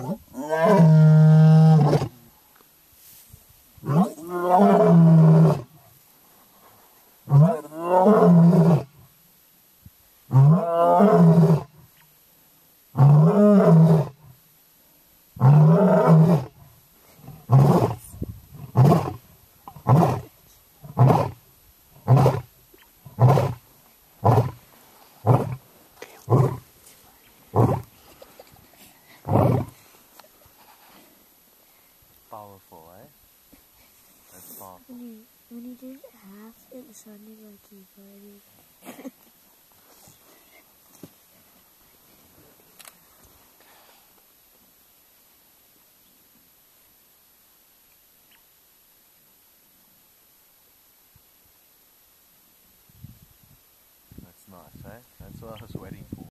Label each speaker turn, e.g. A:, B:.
A: Oh. powerful, eh? That's powerful. When
B: you, when you did half, it sounded like you already.
A: That's nice, eh? That's what I was waiting for.